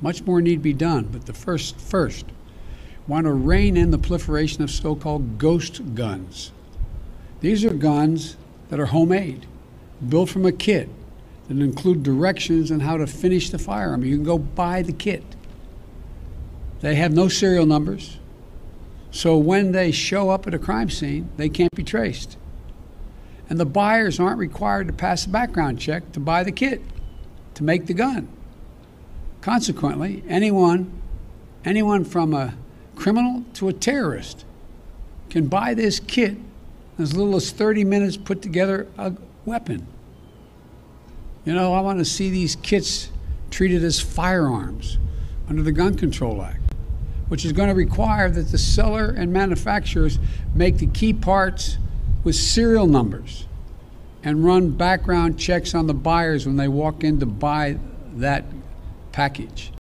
Much more need be done, but the first first want to rein in the proliferation of so-called ghost guns. These are guns that are homemade, built from a kit that include directions on how to finish the firearm. You can go buy the kit. They have no serial numbers. So when they show up at a crime scene, they can't be traced. And the buyers aren't required to pass a background check to buy the kit, to make the gun. Consequently, anyone, anyone from a criminal to a terrorist can buy this kit as little as 30 minutes, put together a weapon. You know, I want to see these kits treated as firearms under the Gun Control Act, which is going to require that the seller and manufacturers make the key parts with serial numbers and run background checks on the buyers when they walk in to buy that package.